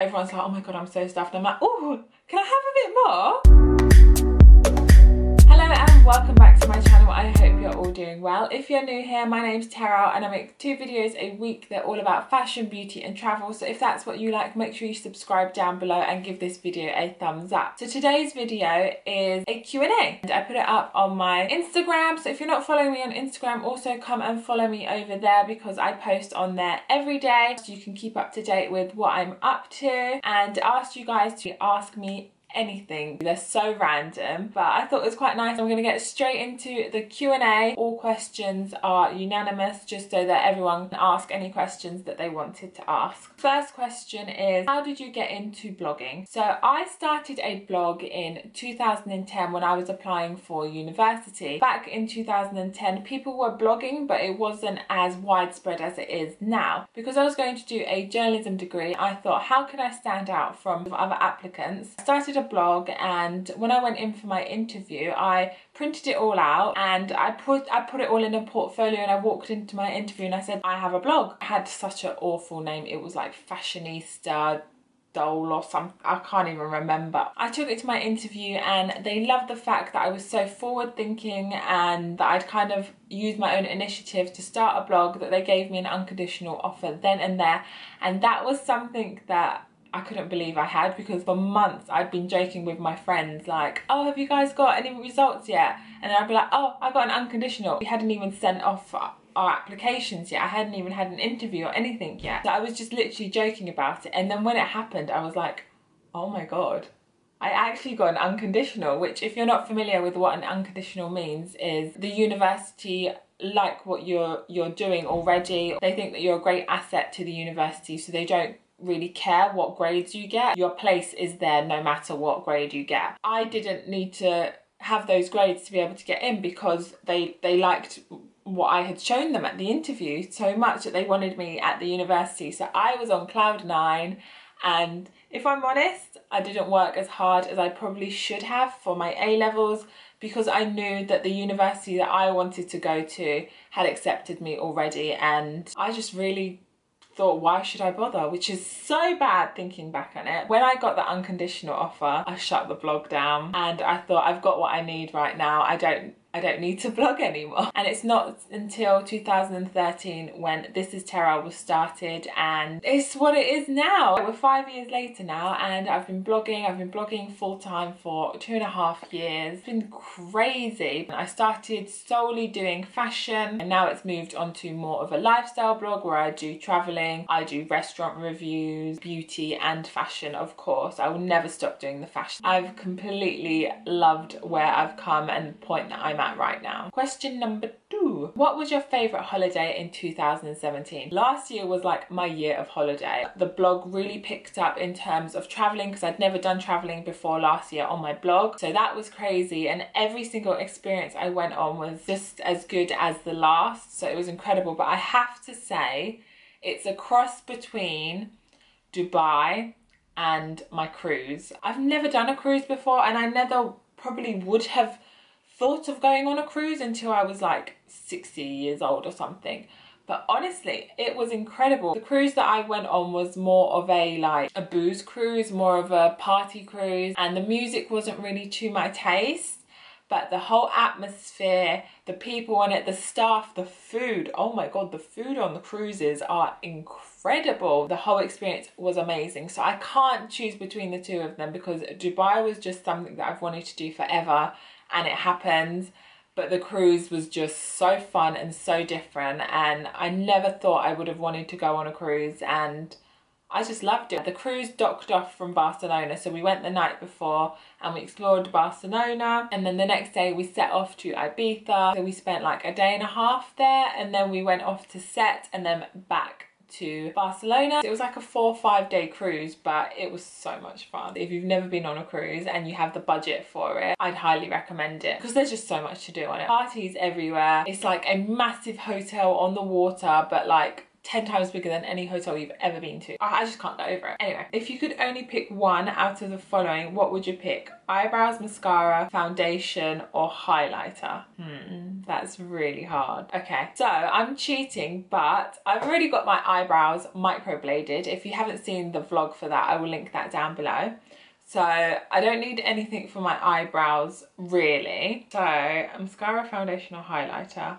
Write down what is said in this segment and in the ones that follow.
Everyone's like, oh my god, I'm so stuffed. I'm like, oh, can I have a bit more? Welcome back to my channel. I hope you're all doing well. If you're new here, my name's Teral and I make two videos a week. They're all about fashion, beauty and travel. So if that's what you like, make sure you subscribe down below and give this video a thumbs up. So today's video is a Q&A and I put it up on my Instagram. So if you're not following me on Instagram, also come and follow me over there because I post on there every day so you can keep up to date with what I'm up to and ask you guys to ask me anything. They're so random, but I thought it was quite nice. I'm going to get straight into the Q&A. All questions are unanimous just so that everyone can ask any questions that they wanted to ask. First question is, how did you get into blogging? So I started a blog in 2010 when I was applying for university. Back in 2010, people were blogging, but it wasn't as widespread as it is now. Because I was going to do a journalism degree, I thought, how can I stand out from other applicants? I started a blog and when I went in for my interview I printed it all out and I put I put it all in a portfolio and I walked into my interview and I said I have a blog. I had such an awful name. It was like fashionista Dole or some I can't even remember. I took it to my interview and they loved the fact that I was so forward thinking and that I'd kind of used my own initiative to start a blog that they gave me an unconditional offer then and there and that was something that I couldn't believe I had because for months I'd been joking with my friends like, oh, have you guys got any results yet? And I'd be like, oh, I got an unconditional. We hadn't even sent off our applications yet. I hadn't even had an interview or anything yet. So I was just literally joking about it. And then when it happened, I was like, oh my God. I actually got an unconditional, which if you're not familiar with what an unconditional means is the university like what you're you're doing already. They think that you're a great asset to the university, so they don't really care what grades you get. Your place is there no matter what grade you get. I didn't need to have those grades to be able to get in because they they liked what I had shown them at the interview so much that they wanted me at the university. So I was on cloud nine and if I'm honest, I didn't work as hard as I probably should have for my A levels because I knew that the university that I wanted to go to had accepted me already and I just really thought, why should I bother? Which is so bad thinking back on it. When I got the unconditional offer, I shut the blog down and I thought, I've got what I need right now. I don't I don't need to blog anymore. And it's not until 2013 when This Is Teral was started and it's what it is now. We're five years later now and I've been blogging, I've been blogging full time for two and a half years. It's been crazy. I started solely doing fashion and now it's moved on to more of a lifestyle blog where I do traveling, I do restaurant reviews, beauty and fashion of course. I will never stop doing the fashion. I've completely loved where I've come and the point that I'm at right now. Question number two. What was your favourite holiday in 2017? Last year was like my year of holiday. The blog really picked up in terms of travelling because I'd never done travelling before last year on my blog. So that was crazy and every single experience I went on was just as good as the last. So it was incredible. But I have to say it's a cross between Dubai and my cruise. I've never done a cruise before and I never probably would have thought of going on a cruise until I was like 60 years old or something. But honestly, it was incredible. The cruise that I went on was more of a like a booze cruise, more of a party cruise, and the music wasn't really to my taste. But the whole atmosphere, the people on it, the staff, the food, oh my god, the food on the cruises are incredible. The whole experience was amazing. So I can't choose between the two of them because Dubai was just something that I've wanted to do forever and it happened but the cruise was just so fun and so different and I never thought I would have wanted to go on a cruise and I just loved it. The cruise docked off from Barcelona so we went the night before and we explored Barcelona and then the next day we set off to Ibiza so we spent like a day and a half there and then we went off to Set and then back to Barcelona. It was like a four or five day cruise, but it was so much fun. If you've never been on a cruise and you have the budget for it, I'd highly recommend it because there's just so much to do on it. Parties everywhere. It's like a massive hotel on the water, but like 10 times bigger than any hotel you've ever been to. I just can't get over it. Anyway, if you could only pick one out of the following, what would you pick? Eyebrows, mascara, foundation, or highlighter? Hmm, That's really hard. Okay, so I'm cheating, but I've already got my eyebrows microbladed. If you haven't seen the vlog for that, I will link that down below. So I don't need anything for my eyebrows really. So mascara, foundation or highlighter.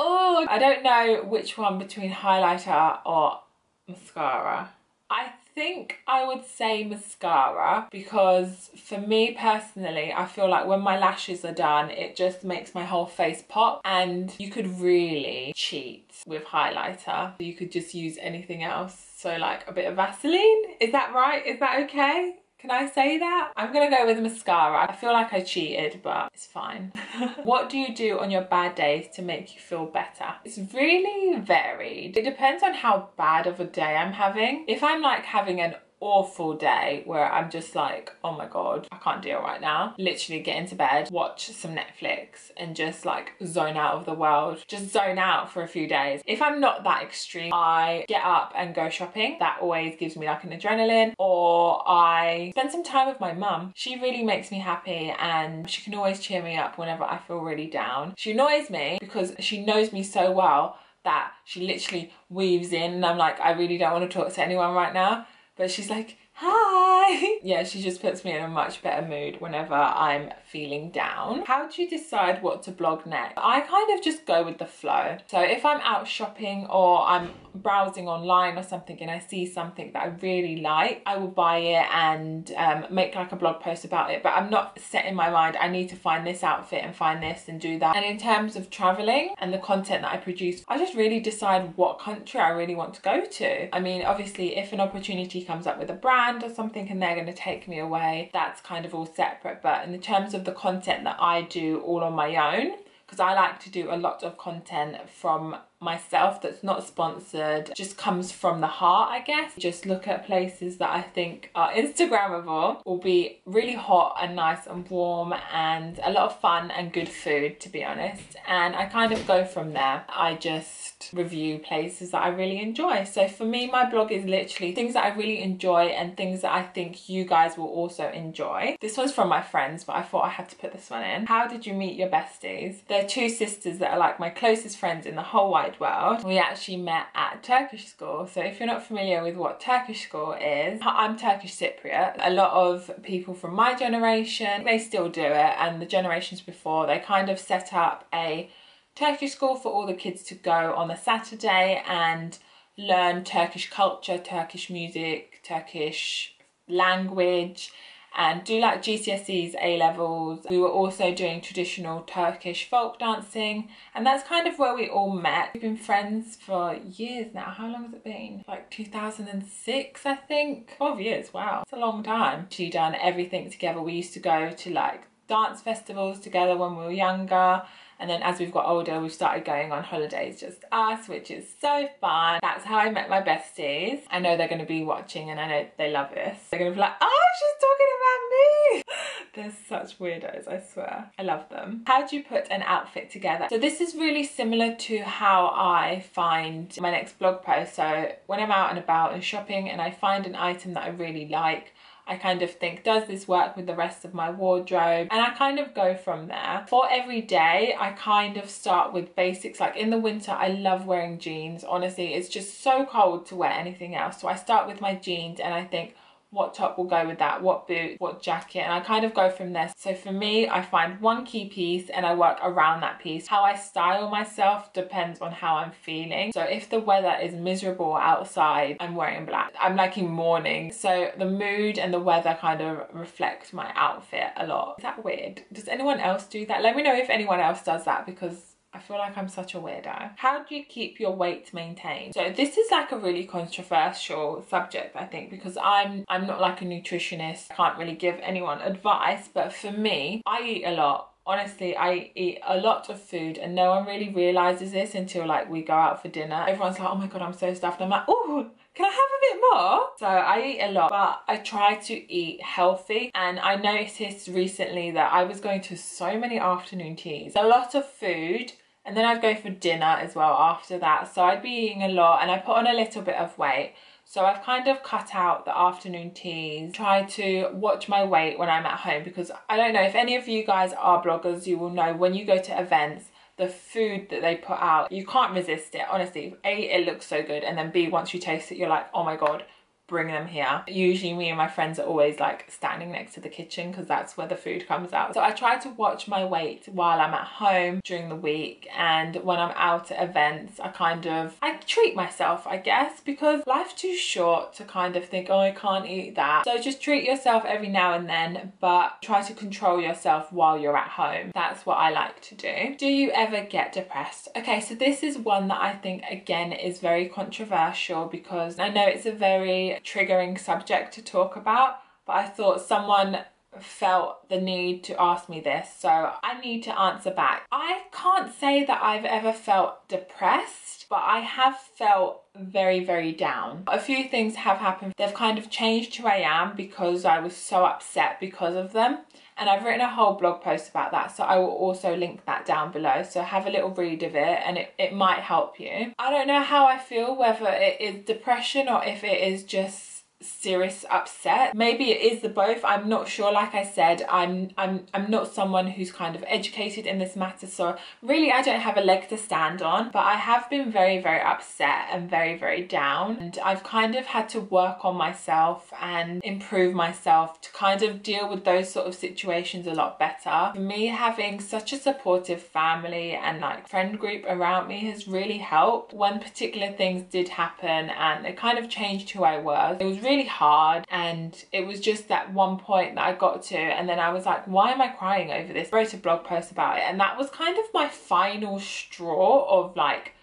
Oh, I don't know which one between highlighter or mascara. I think I would say mascara because for me personally, I feel like when my lashes are done, it just makes my whole face pop and you could really cheat with highlighter. You could just use anything else. So like a bit of Vaseline, is that right? Is that okay? Can I say that? I'm gonna go with mascara. I feel like I cheated, but it's fine. what do you do on your bad days to make you feel better? It's really varied. It depends on how bad of a day I'm having. If I'm like having an awful day where I'm just like, oh my god, I can't deal right now. Literally get into bed, watch some Netflix and just like zone out of the world. Just zone out for a few days. If I'm not that extreme, I get up and go shopping. That always gives me like an adrenaline or I spend some time with my mum. She really makes me happy and she can always cheer me up whenever I feel really down. She annoys me because she knows me so well that she literally weaves in and I'm like, I really don't want to talk to anyone right now but she's like, hi. Yeah, she just puts me in a much better mood whenever I'm feeling down. How do you decide what to blog next? I kind of just go with the flow. So if I'm out shopping or I'm browsing online or something and I see something that I really like, I will buy it and um, make like a blog post about it. But I'm not set in my mind, I need to find this outfit and find this and do that. And in terms of traveling and the content that I produce, I just really decide what country I really want to go to. I mean, obviously, if an opportunity comes up with a brand or something and they're going to take me away, that's kind of all separate. But in the terms of the content that I do all on my own, because I like to do a lot of content from myself that's not sponsored just comes from the heart I guess. Just look at places that I think are instagrammable will be really hot and nice and warm and a lot of fun and good food to be honest. And I kind of go from there. I just review places that I really enjoy. So for me my blog is literally things that I really enjoy and things that I think you guys will also enjoy. This one's from my friends but I thought I had to put this one in. How did you meet your besties? They're two sisters that are like my closest friends in the whole wide world. We actually met at Turkish school. So if you're not familiar with what Turkish school is, I'm Turkish Cypriot. A lot of people from my generation, they still do it. And the generations before, they kind of set up a Turkish school for all the kids to go on a Saturday and learn Turkish culture, Turkish music, Turkish language and do like GCSEs, A levels. We were also doing traditional Turkish folk dancing, and that's kind of where we all met. We've been friends for years now. How long has it been? Like 2006, I think. 12 years, wow, it's a long time. She done everything together. We used to go to like dance festivals together when we were younger and then as we've got older, we've started going on holidays, just us, which is so fun. That's how I met my besties. I know they're going to be watching and I know they love this. They're going to be like, oh, she's talking about me. They're such weirdos, I swear. I love them. How do you put an outfit together? So this is really similar to how I find my next blog post. So when I'm out and about and shopping and I find an item that I really like, I kind of think, does this work with the rest of my wardrobe? And I kind of go from there. For every day, I kind of start with basics. Like in the winter, I love wearing jeans. Honestly, it's just so cold to wear anything else. So I start with my jeans and I think, what top will go with that, what boot, what jacket, and I kind of go from there. So for me, I find one key piece and I work around that piece. How I style myself depends on how I'm feeling. So if the weather is miserable outside, I'm wearing black. I'm liking morning. So the mood and the weather kind of reflect my outfit a lot. Is that weird? Does anyone else do that? Let me know if anyone else does that because I feel like I'm such a weirdo. How do you keep your weight maintained? So this is like a really controversial subject, I think, because I'm I'm not like a nutritionist. I can't really give anyone advice, but for me, I eat a lot honestly i eat a lot of food and no one really realizes this until like we go out for dinner everyone's like oh my god i'm so stuffed i'm like oh can I have a bit more? So I eat a lot, but I try to eat healthy. And I noticed recently that I was going to so many afternoon teas, a lot of food, and then I'd go for dinner as well after that. So I'd be eating a lot and I put on a little bit of weight. So I've kind of cut out the afternoon teas, try to watch my weight when I'm at home because I don't know if any of you guys are bloggers, you will know when you go to events, the food that they put out, you can't resist it. Honestly, A, it looks so good, and then B, once you taste it, you're like, oh my god, bring them here. Usually me and my friends are always like standing next to the kitchen because that's where the food comes out. So I try to watch my weight while I'm at home during the week and when I'm out at events I kind of I treat myself I guess because life's too short to kind of think oh I can't eat that. So just treat yourself every now and then but try to control yourself while you're at home. That's what I like to do. Do you ever get depressed? Okay so this is one that I think again is very controversial because I know it's a very triggering subject to talk about, but I thought someone felt the need to ask me this, so I need to answer back. I can't say that I've ever felt depressed, but I have felt very, very down. A few things have happened. They've kind of changed who I am because I was so upset because of them. And I've written a whole blog post about that, so I will also link that down below. So have a little read of it and it, it might help you. I don't know how I feel, whether it is depression or if it is just serious upset. Maybe it is the both. I'm not sure. Like i said i'm i'm i'm not someone who's kind of educated in this matter so really i don't have a leg to stand on but i have been very very upset and very very down. And i've kind of had to work on myself and improve myself to kind of deal with those sort of situations a lot better. For me having such a supportive family and like friend group around me has really helped. When particular things did happen and it kind of changed who i was. It was really hard and it was just that one point that I got to and then I was like why am I crying over this? I wrote a blog post about it and that was kind of my final straw of like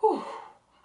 whew,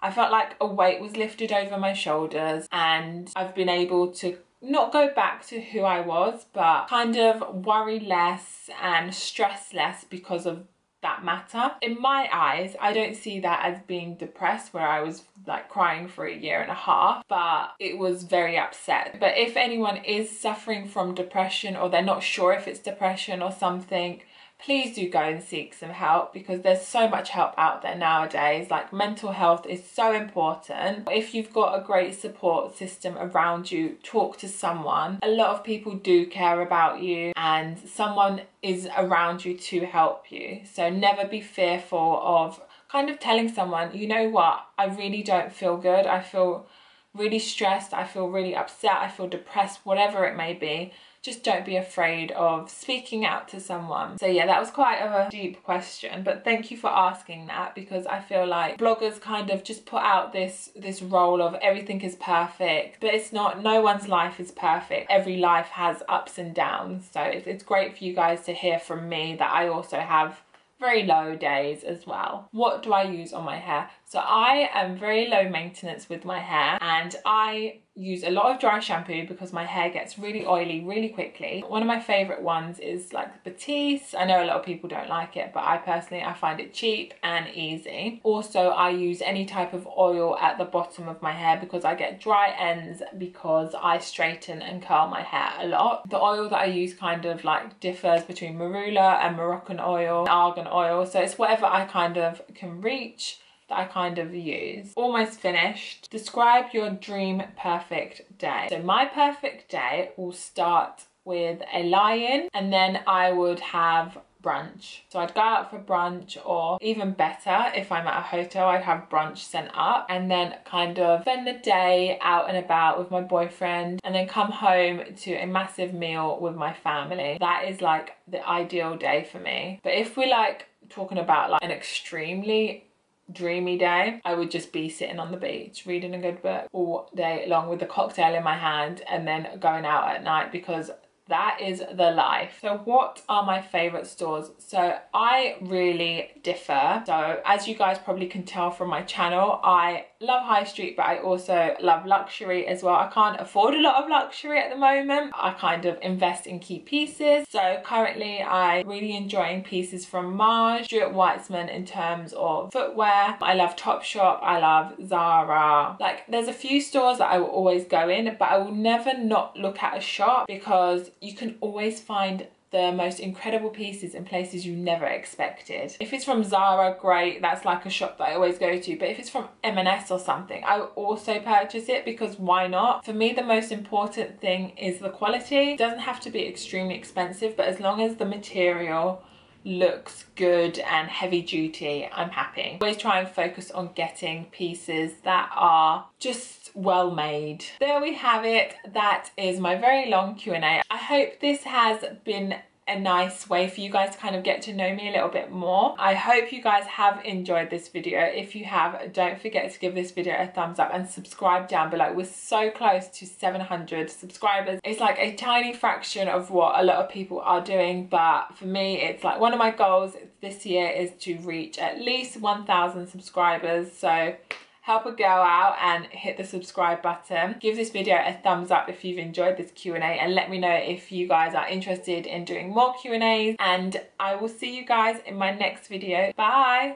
I felt like a weight was lifted over my shoulders and I've been able to not go back to who I was, but kind of worry less and stress less because of that matter. In my eyes, I don't see that as being depressed where I was like crying for a year and a half, but it was very upset. But if anyone is suffering from depression or they're not sure if it's depression or something, please do go and seek some help because there's so much help out there nowadays. Like mental health is so important. If you've got a great support system around you, talk to someone. A lot of people do care about you and someone is around you to help you. So never be fearful of kind of telling someone, you know what, I really don't feel good. I feel really stressed. I feel really upset. I feel depressed, whatever it may be just don't be afraid of speaking out to someone. So yeah, that was quite a deep question, but thank you for asking that because I feel like bloggers kind of just put out this this role of everything is perfect, but it's not. No one's life is perfect. Every life has ups and downs. So it's, it's great for you guys to hear from me that I also have very low days as well. What do I use on my hair? So I am very low maintenance with my hair and I use a lot of dry shampoo because my hair gets really oily really quickly. One of my favorite ones is like Batiste. I know a lot of people don't like it, but I personally, I find it cheap and easy. Also, I use any type of oil at the bottom of my hair because I get dry ends because I straighten and curl my hair a lot. The oil that I use kind of like differs between marula and Moroccan oil, argan oil. So it's whatever I kind of can reach that I kind of use. Almost finished. Describe your dream perfect day. So my perfect day will start with a lie-in and then I would have brunch. So I'd go out for brunch or even better if I'm at a hotel I'd have brunch sent up and then kind of spend the day out and about with my boyfriend and then come home to a massive meal with my family. That is like the ideal day for me. But if we're like talking about like an extremely dreamy day, I would just be sitting on the beach reading a good book all day long with a cocktail in my hand and then going out at night because that is the life. So what are my favorite stores? So I really differ. So as you guys probably can tell from my channel, I love high street, but I also love luxury as well. I can't afford a lot of luxury at the moment. I kind of invest in key pieces. So currently I really enjoying pieces from Maje, Stuart Weitzman in terms of footwear. I love Topshop, I love Zara. Like there's a few stores that I will always go in, but I will never not look at a shop because you can always find the most incredible pieces in places you never expected. If it's from Zara, great, that's like a shop that I always go to. But if it's from M&S or something, I also purchase it because why not? For me, the most important thing is the quality. It doesn't have to be extremely expensive, but as long as the material looks good and heavy duty, I'm happy. Always try and focus on getting pieces that are just well made. There we have it. That is my very long Q&A. I hope this has been a nice way for you guys to kind of get to know me a little bit more. I hope you guys have enjoyed this video. If you have, don't forget to give this video a thumbs up and subscribe down below. We're so close to 700 subscribers. It's like a tiny fraction of what a lot of people are doing, but for me, it's like one of my goals this year is to reach at least 1,000 subscribers. So help a girl out and hit the subscribe button. Give this video a thumbs up if you've enjoyed this Q&A and let me know if you guys are interested in doing more Q&As and I will see you guys in my next video. Bye!